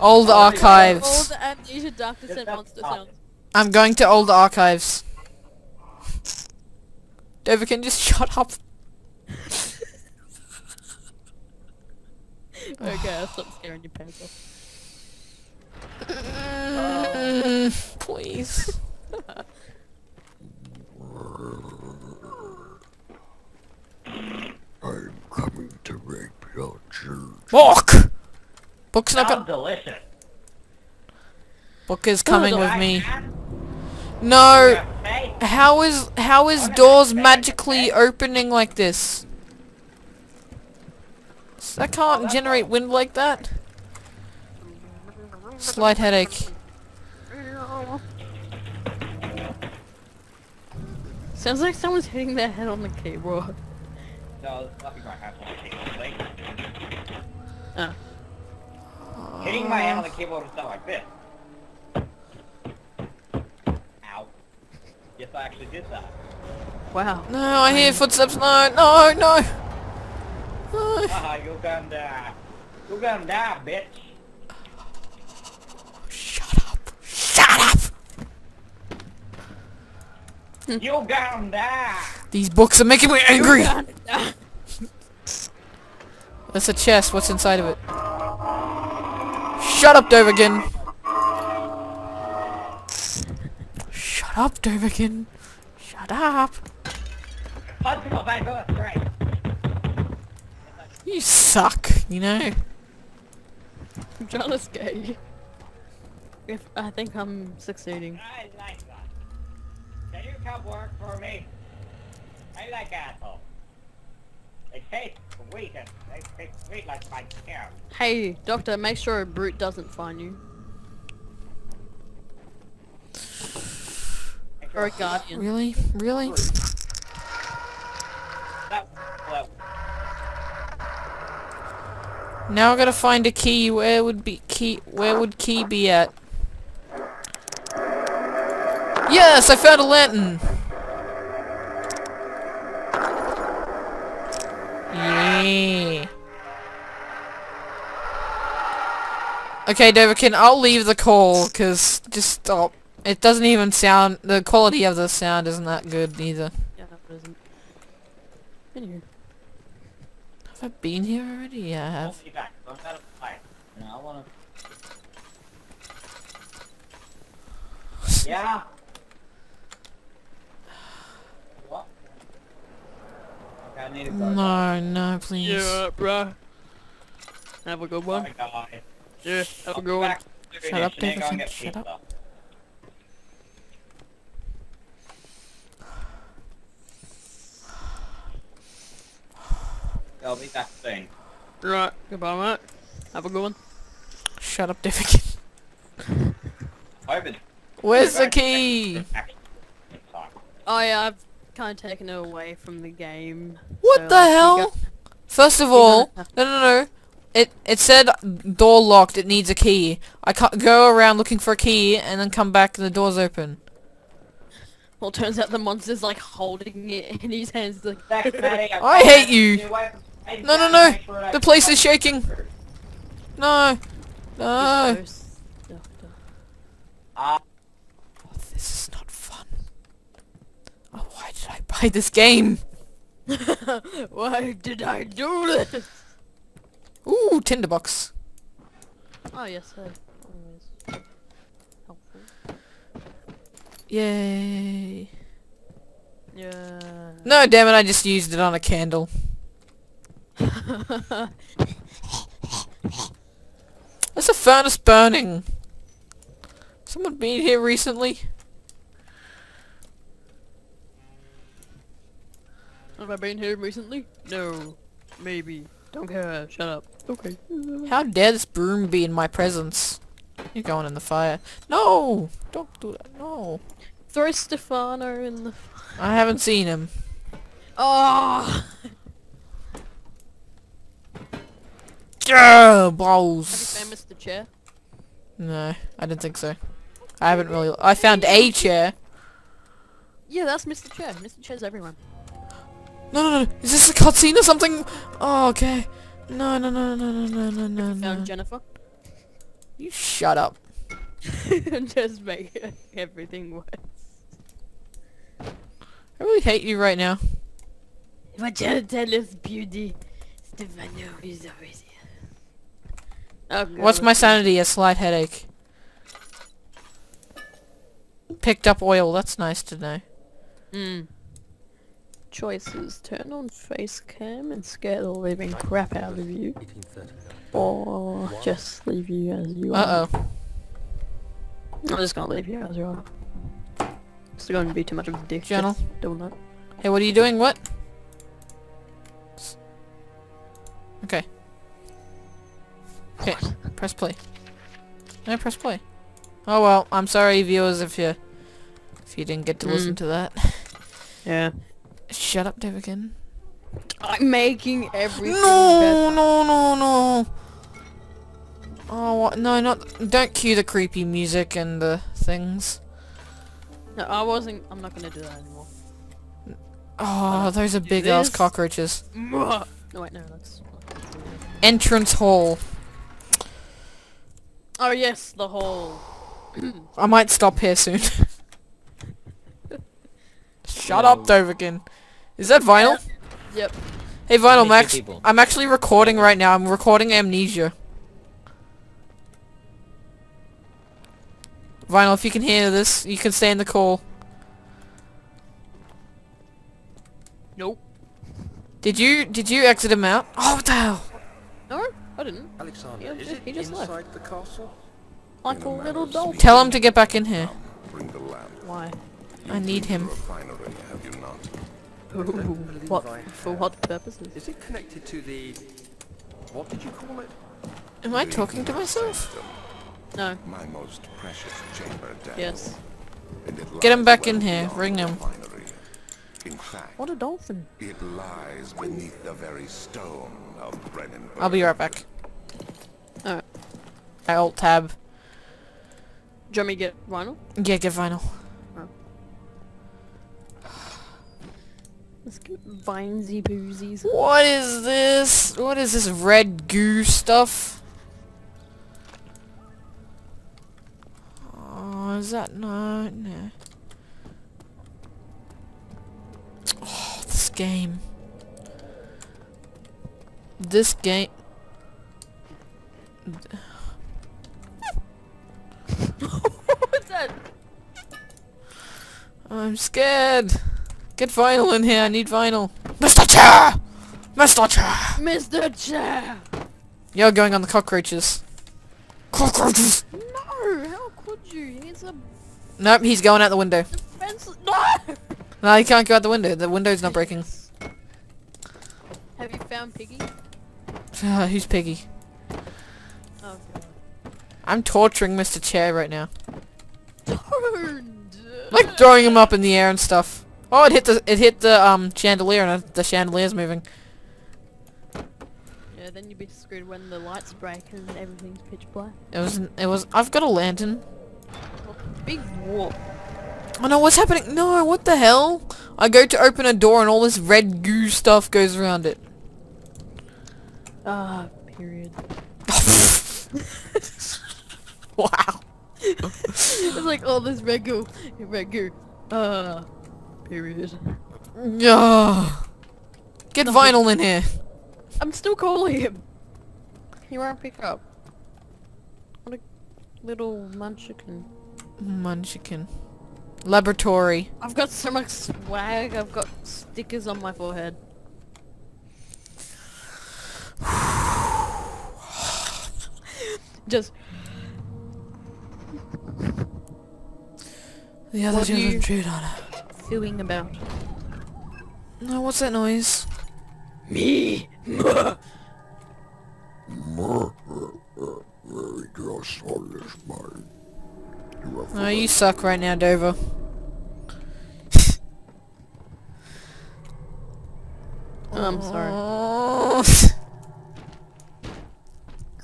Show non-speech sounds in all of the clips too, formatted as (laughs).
Old Oh, archives. the amnesia dark descent monster sounds. I'm going to old archives. Doverkin, just (laughs) shut up. Okay, I'll stop scaring your pants off. Mm, (sighs) Please. (laughs) I'm coming to rape your children. Book! Book's not Sounds gonna- delicious. Book is coming Good. with me. can- No! Yeah, hey, How is how is doors magically opening like this? I can't generate wind like that. Slight headache. Sounds like someone's hitting their head on the keyboard. No, there's nothing going to happen on the keyboard. see? Ah. Hitting my hand on the keyboard would sound like this. Ow. Yes, I actually did that. Wow. No, I hear footsteps. No, no, no. No. Haha, you're gonna die. You're gonna die, bitch. Shut up. Shut up. You're gonna die. These books are making me angry. Ah, That's a chest. What's inside of it? Shut up, Doverkin. Shut up, Doverkin. Shut up. Punch him back on the straight. You suck, you know? I'm trying to. If I think I'm succeeding. I like that. Can you come work for me? I like assholes. They taste sweet and they taste sweet like my care. Hey, doctor, make sure a brute doesn't find you. Or a guardian. Really? Really? Now I gotta find a key. Where would be key? Where would key be at? Yes, I found a lantern. Yeah. Okay, Doverkin, I'll leave the call, cause just stop. It doesn't even sound. The quality of the sound isn't that good either. Yeah, that isn't. Anywho. Have I been here already? Yeah, I I'll have. be back. I'm out of fire. And I wanna... Yeah? What? Okay, I need to go. No, no, please. Yeah, bruh. Have a good one. Sorry, guys. Yeah, have I'll a be good one. back soon Shut up, and then go and Davidson, get shut up. pizza. I'll be back soon. Right, goodbye, mate. Have a good one. Shut up, Doverkin. Open. Where's the key? (laughs) Oh yeah, I've kind of taken it away from the game. What so, the like, hell? First of all, no, no, no. It it said door locked. It needs a key. I can't go around looking for a key and then come back and the door's open. Well, turns out the monster's like holding it (laughs) in his hands. Like, (laughs) I hate you. No, no, no. The place is shaking. No, no. Ah, Oh, this is not fun. Oh, why did I buy this game? (laughs) Why did I do this? Ooh, tinderbox. Oh yes, sir. Always helpful. Yay. Yeah. No, damn it! I just used it on a candle. (laughs) There's a furnace burning. Someone been here recently? Have I been here recently? No. Maybe. Don't care. Shut up. Okay. How dare this broom be in my presence? You're going in the fire. No! Don't do that. No. Throw Stephano in the. Fire. I haven't seen him. Oh! Yeah, balls. Have you found Mr. Chair? No, I didn't think so. I haven't really. I found a chair. Yeah, that's Mr. Chair. Mr. Chair's everyone. No, no, no. Is this a cutscene or something? Oh, okay. No, no, no, no, no, no, no, no, Found no. Jennifer. You shut up. (laughs) Just make everything worse. I really hate you right now. What you tell us, beauty? Stephano is always here. Oh, What's my sanity? A slight headache. Picked up oil. That's nice to know. Mm. Choices. Turn on face cam and scare the living crap out of you. Or just leave you as you are. Uh-oh. I'm just gonna leave you as you are. It's going to be too much of a dick. Just Doing that. Hey, what are you doing? What? Okay. Okay, press play. No, press play. Oh well, I'm sorry viewers if you if you didn't get to listen Mm. to that. Yeah. Shut up, Devigan. I'm making everything No, no, no, no. Oh, what? no, not. Don't cue the creepy music and the things. No, I wasn't. I'm not gonna do that anymore. Oh, those are big ass cockroaches. No, wait, no, that's. Entrance hall. Oh yes, the hall. I might stop here soon. (laughs) Shut up, Dovigan. Is that vinyl? Yep. Hey, Vinyl Max. people. I'm actually recording right now. I'm recording Amnesia. Vinyl, if you can hear this, you can stay in the call. Nope. Did you did you exit him out? Oh, what the hell? No, I didn't. Alexander, Yeah, is he- it he just inside left. the castle? Like a little dolphin. Tell him to get back in here. Bring the lamp. Why? I need him. Refinery, have you not? Ooh, what? For what purposes? Is it connected to the... What did you call it? Am I talking to myself? No. My most precious chamber. Yes. Get him back in here. beyond Ring him. In fact, What a dolphin. it lies beneath the very stone of Brennenburg. I'll be right back. Alright. I alt tab. Do you want me to get vinyl? Yeah, get vinyl. Let's get vinesy boozies. What is this? What is this red goo stuff? Oh, is that no no? Oh, this game. This game. (laughs) What's that? I'm scared. Get vinyl in here. I need vinyl. Mr. Chair! Mr. Chair! Mr. Chair! You're going on the cockroaches. Cockroaches! No, how could you? He's a Nope, he's going out the window. defenseless. No! No, he can't go out the window. The window's not breaking. Have you found Piggy? Uh, who's Piggy? Oh, I'm torturing Mr. Chair right now. Don't! Like throwing him up in the air and stuff. Oh, it hit the it hit the um chandelier and uh, the chandelier's moving. Yeah, then you'd be screwed when the lights break and everything's pitch black. It was it was. I've got a lantern. Big warp. Oh no, what's happening? No, what the hell? I go to open a door and all this red goo stuff goes around it. Ah, period. (laughs) (laughs) wow. it's like all this red goo, red goo. Uh, period. Yeah. Get vinyl in here. I'm still calling him. He won't pick up. What a little munchkin. Munchkin. Laboratory. I've got so much swag. I've got stickers on my forehead. Just The other children you- chewed on it. Feeling about No, what's that noise? me. Very just on this (laughs) mine. You have No, you suck right now, Dover. Oh, I'm sorry. sorry.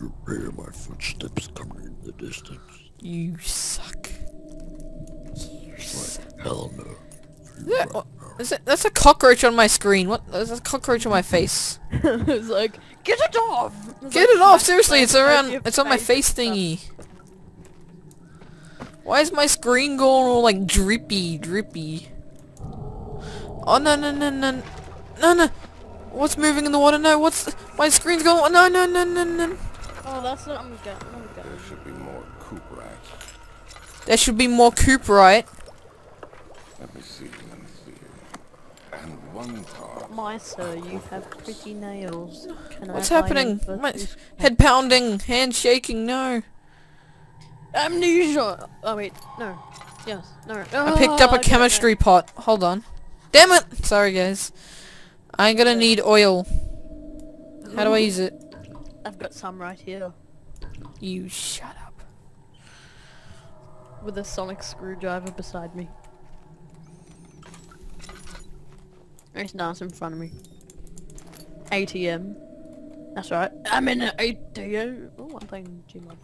You hear my footsteps coming in the distance. You what- is it, that's a cockroach on my screen. What? There's a cockroach on my face. (laughs) it's like, get it off! It's Get like it off! Seriously, it's around. It's on my face thingy. Why is my screen going all like drippy, drippy? Oh no no no no no no! What's moving in the water? No, what's my screen's going? No no no no no! Oh, that's what I'm getting. I'm There should be more cuprite. There should be more coop, right? Let me see, let me see. And one tar. My sir, you have pretty nails. Can What's I happening? them My head pounding, hand shaking. No. Amnesia! Oh wait, no. Yes, no. I picked up Oh, a chemistry pot. Hold on. Damn it! Sorry guys. I'm gonna need oil. How do I use it? I've got some right here. You shut up. With a sonic screwdriver beside me. It's nice in front of me. ATM. That's right. I'm in an ATM. Oh, I'm playing Gmod.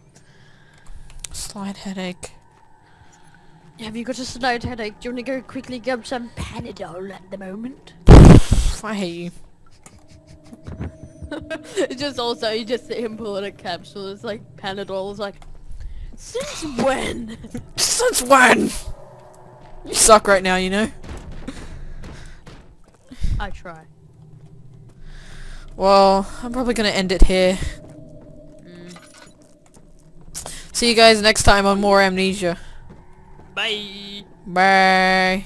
Slide headache. Have you got a slight headache? Do you want to go quickly grab some Panadol at the moment? I hate you. (laughs) it's just also, you just see him pulling a capsule. It's like Panadol is like, since when? (laughs) Since when? You suck right now, you know? I try. Well, I'm probably gonna end it here. Mm. See you guys next time on more Amnesia. Bye. Bye.